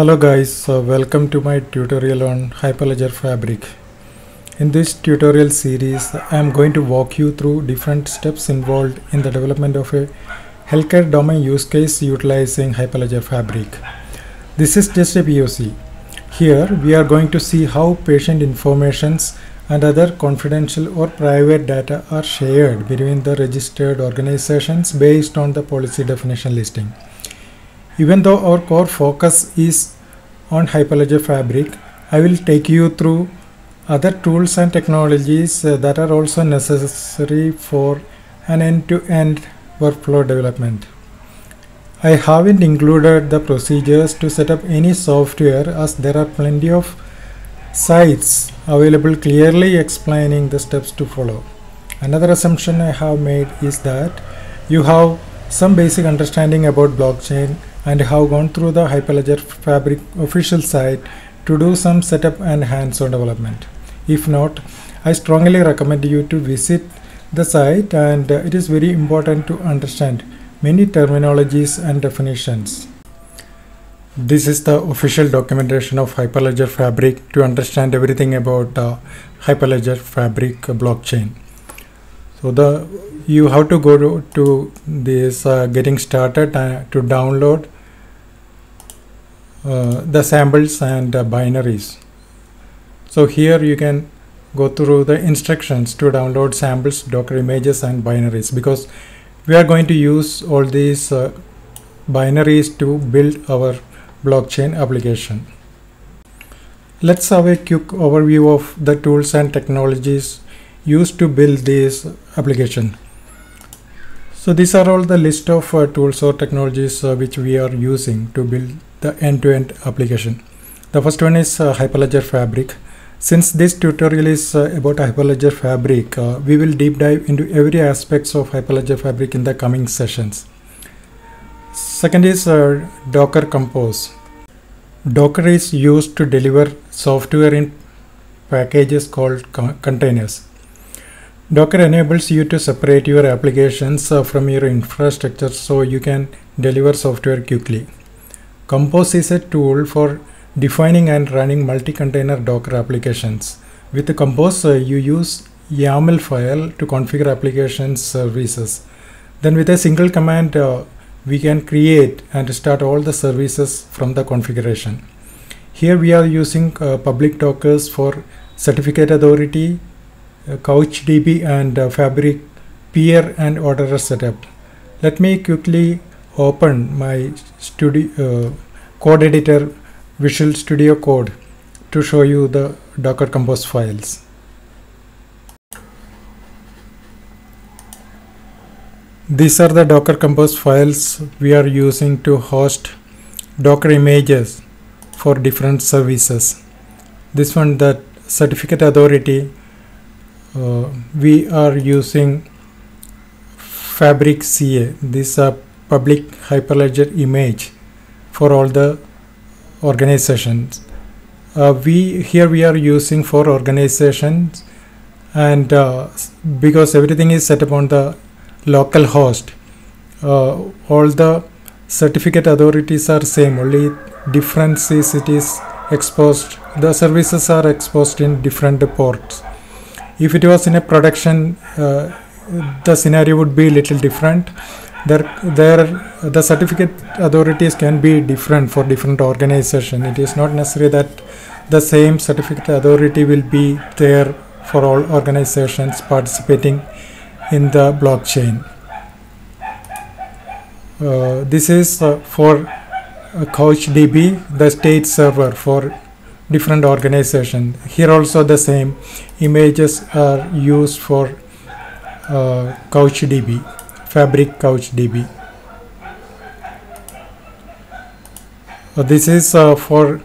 Hello guys, uh, welcome to my tutorial on Hyperledger Fabric. In this tutorial series, I am going to walk you through different steps involved in the development of a healthcare domain use case utilizing Hyperledger Fabric. This is just a POC. Here we are going to see how patient informations and other confidential or private data are shared between the registered organizations based on the policy definition listing. Even though our core focus is on Hyperledger Fabric, I will take you through other tools and technologies uh, that are also necessary for an end-to-end workflow development. I haven't included the procedures to set up any software as there are plenty of sites available clearly explaining the steps to follow. Another assumption I have made is that you have some basic understanding about blockchain and have gone through the Hyperledger Fabric official site to do some setup and hands-on development. If not, I strongly recommend you to visit the site and it is very important to understand many terminologies and definitions. This is the official documentation of Hyperledger Fabric to understand everything about uh, Hyperledger Fabric blockchain. So the you have to go to, to this uh, getting started uh, to download uh, the samples and uh, binaries. So here you can go through the instructions to download samples, Docker images and binaries because we are going to use all these uh, binaries to build our blockchain application. Let's have a quick overview of the tools and technologies used to build this application. So these are all the list of uh, tools or technologies uh, which we are using to build the end-to-end -end application. The first one is uh, Hyperledger Fabric. Since this tutorial is uh, about Hyperledger Fabric, uh, we will deep dive into every aspects of Hyperledger Fabric in the coming sessions. Second is uh, Docker Compose. Docker is used to deliver software in packages called co containers. Docker enables you to separate your applications uh, from your infrastructure so you can deliver software quickly. Compose is a tool for defining and running multi-container Docker applications. With Compose, uh, you use YAML file to configure application services. Then with a single command, uh, we can create and start all the services from the configuration. Here we are using uh, public Dockers for certificate authority, CouchDB and uh, Fabric peer and orderer setup. Let me quickly open my studio uh, code editor Visual Studio Code to show you the Docker Compose files. These are the Docker Compose files we are using to host Docker images for different services. This one the certificate authority uh, we are using Fabric CA. This is a public Hyperledger image for all the organizations. Uh, we here we are using for organizations and uh, because everything is set up on the local host uh, all the certificate authorities are same only difference is it is exposed the services are exposed in different ports if it was in a production uh, the scenario would be a little different there there the certificate authorities can be different for different organization it is not necessary that the same certificate authority will be there for all organizations participating in the blockchain. Uh, this is uh, for uh, CouchDB, the state server for different organization. Here also the same images are used for uh, CouchDB, Fabric CouchDB. Uh, this is uh, for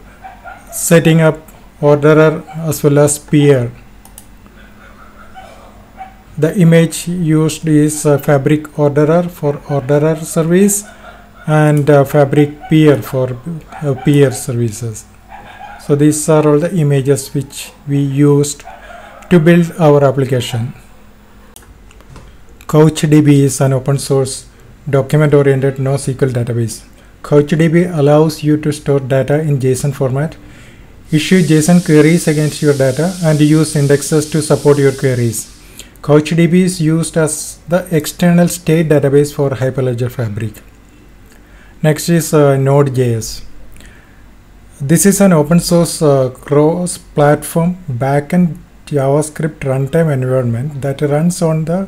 setting up orderer as well as peer the image used is uh, fabric orderer for orderer service and uh, fabric peer for uh, peer services so these are all the images which we used to build our application couchdb is an open source document oriented NoSQL database CouchDB allows you to store data in JSON format, issue JSON queries against your data, and use indexes to support your queries. CouchDB is used as the external state database for Hyperledger Fabric. Next is uh, Node.js. This is an open source uh, cross-platform backend JavaScript runtime environment that runs on the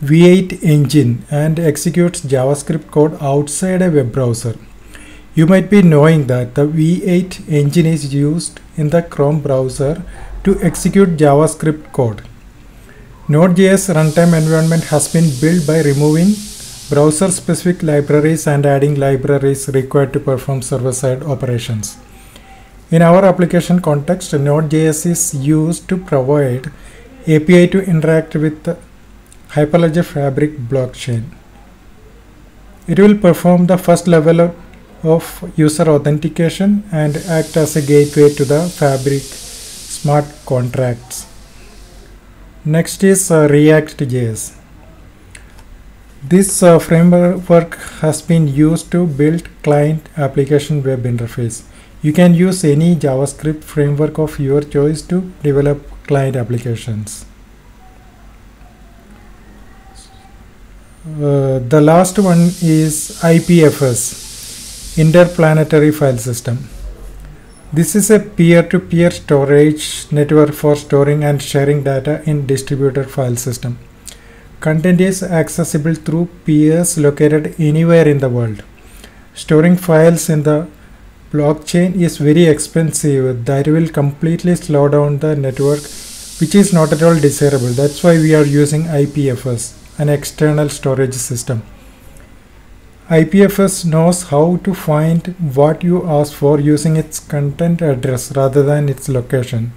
V8 engine and executes JavaScript code outside a web browser. You might be knowing that the V8 engine is used in the Chrome browser to execute JavaScript code. Node.js runtime environment has been built by removing browser specific libraries and adding libraries required to perform server side operations. In our application context, Node.js is used to provide API to interact with Hyperledger Fabric blockchain. It will perform the first level of user authentication and act as a gateway to the Fabric smart contracts. Next is uh, React.js. This uh, framework has been used to build client application web interface. You can use any JavaScript framework of your choice to develop client applications. Uh, the last one is IPFS, Interplanetary File System. This is a peer-to-peer -peer storage network for storing and sharing data in distributed file system. Content is accessible through peers located anywhere in the world. Storing files in the blockchain is very expensive that will completely slow down the network which is not at all desirable. That's why we are using IPFS an external storage system. IPFS knows how to find what you ask for using its content address rather than its location.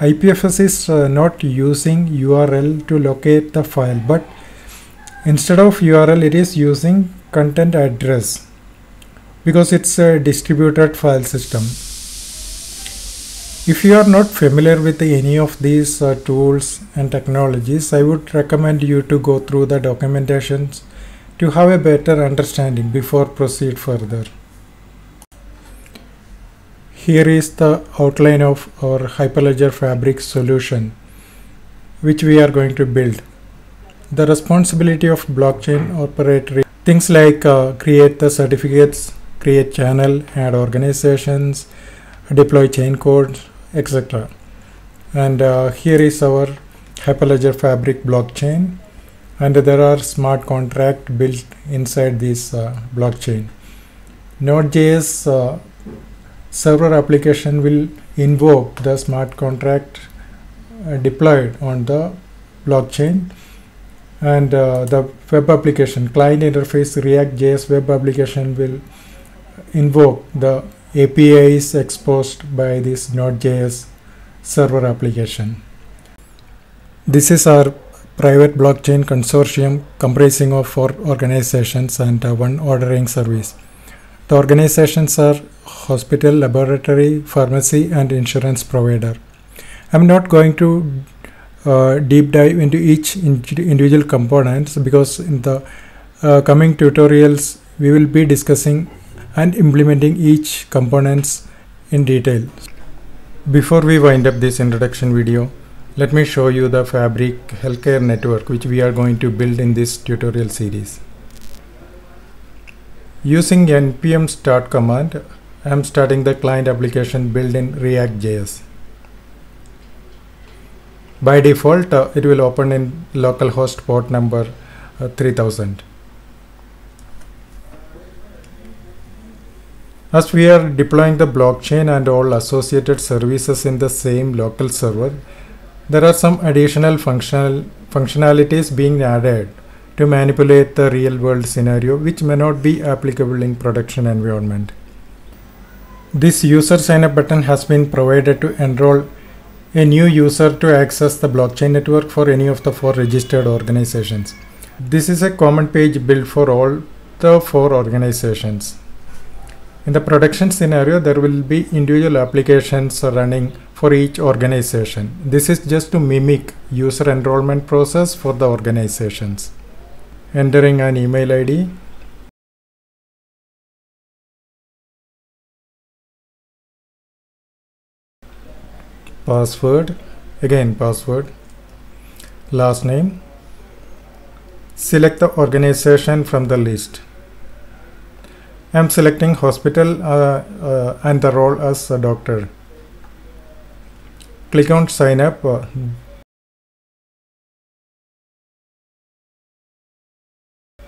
IPFS is uh, not using URL to locate the file but instead of URL it is using content address because it's a distributed file system. If you are not familiar with any of these uh, tools and technologies, I would recommend you to go through the documentations to have a better understanding before proceed further. Here is the outline of our Hyperledger Fabric solution which we are going to build. The responsibility of blockchain operator things like uh, create the certificates, create channel, add organizations, deploy chain code, etc. And uh, here is our Hyperledger Fabric blockchain and there are smart contract built inside this uh, blockchain. Node.js uh, server application will invoke the smart contract uh, deployed on the blockchain and uh, the web application client interface React.js web application will invoke the APIs exposed by this Node.js server application. This is our private blockchain consortium comprising of four organizations and uh, one ordering service. The organizations are hospital, laboratory, pharmacy and insurance provider. I'm not going to uh, deep dive into each individual components because in the uh, coming tutorials we will be discussing and implementing each components in detail. Before we wind up this introduction video, let me show you the Fabric healthcare network which we are going to build in this tutorial series. Using npm start command, I am starting the client application built in React.js. By default, uh, it will open in localhost port number uh, 3000. As we are deploying the blockchain and all associated services in the same local server, there are some additional functional functionalities being added to manipulate the real world scenario which may not be applicable in production environment. This user sign up button has been provided to enroll a new user to access the blockchain network for any of the four registered organizations. This is a common page built for all the four organizations. In the production scenario, there will be individual applications running for each organization. This is just to mimic user enrollment process for the organizations. Entering an email ID, password, again password, last name, select the organization from the list. I'm selecting hospital uh, uh, and the role as a doctor click on sign up uh,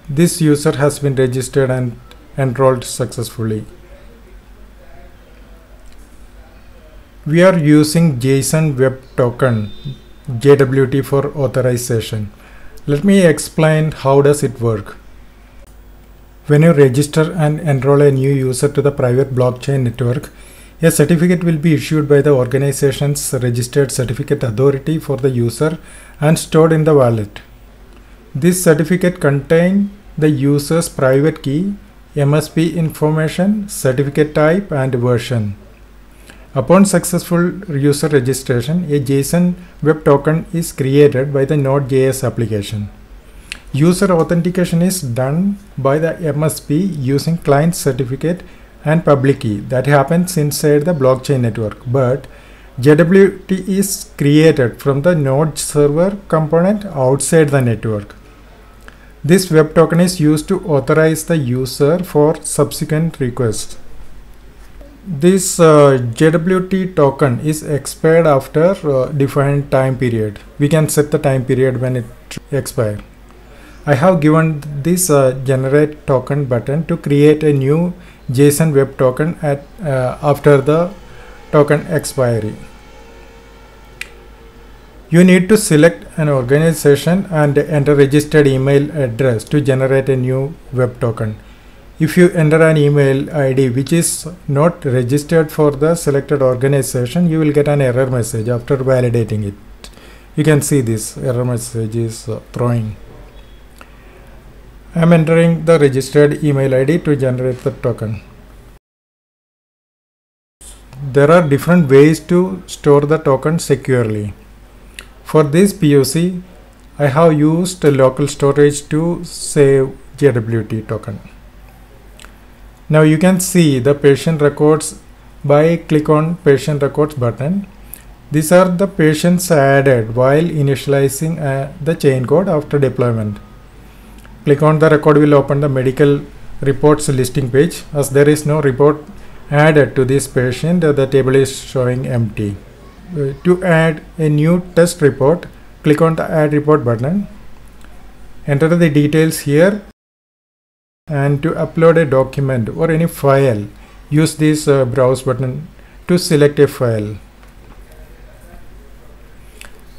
this user has been registered and enrolled successfully we are using JSON Web Token JWT for authorization. Let me explain how does it work. When you register and enroll a new user to the private blockchain network, a certificate will be issued by the organization's registered certificate authority for the user and stored in the wallet. This certificate contains the user's private key, MSP information, certificate type and version. Upon successful user registration, a JSON Web Token is created by the Node.js application. User authentication is done by the MSP using client certificate and public key that happens inside the blockchain network. But JWT is created from the Node server component outside the network. This web token is used to authorize the user for subsequent requests this uh, JWT token is expired after uh, defined time period. We can set the time period when it expire. I have given this uh, generate token button to create a new JSON web token at uh, after the token expiry. You need to select an organization and enter registered email address to generate a new web token. If you enter an email ID which is not registered for the selected organization, you will get an error message after validating it. You can see this error message is uh, throwing. I am entering the registered email ID to generate the token. There are different ways to store the token securely. For this POC, I have used local storage to save JWT token. Now you can see the patient records by click on patient records button. These are the patients added while initializing uh, the chain code after deployment. Click on the record will open the medical reports listing page as there is no report added to this patient the table is showing empty. Uh, to add a new test report click on the add report button. Enter the details here and to upload a document or any file use this uh, browse button to select a file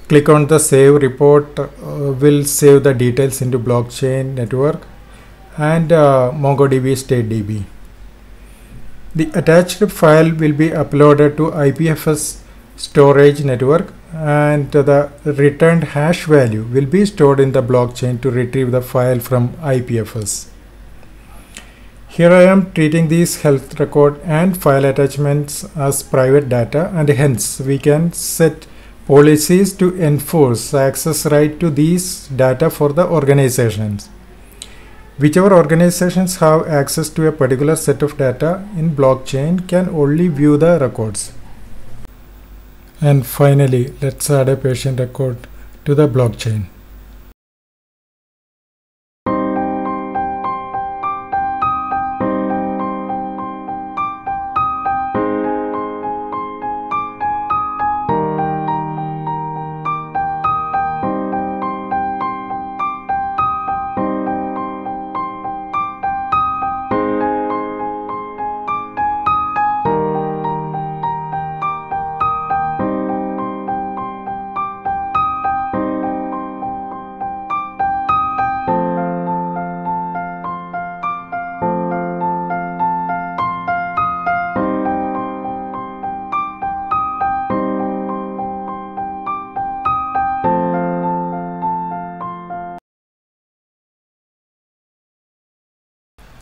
click on the save report uh, will save the details into blockchain network and uh, mongodb state db the attached file will be uploaded to ipfs storage network and the returned hash value will be stored in the blockchain to retrieve the file from ipfs here I am treating these health record and file attachments as private data and hence we can set policies to enforce access right to these data for the organizations. Whichever organizations have access to a particular set of data in blockchain can only view the records. And finally, let's add a patient record to the blockchain.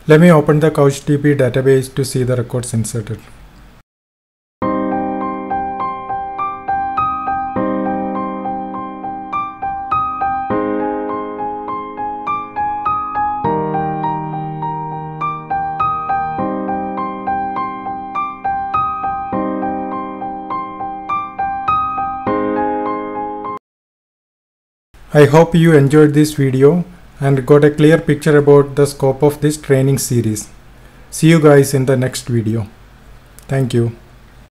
Let me open the CouchDB database to see the records inserted. I hope you enjoyed this video and got a clear picture about the scope of this training series. See you guys in the next video. Thank you.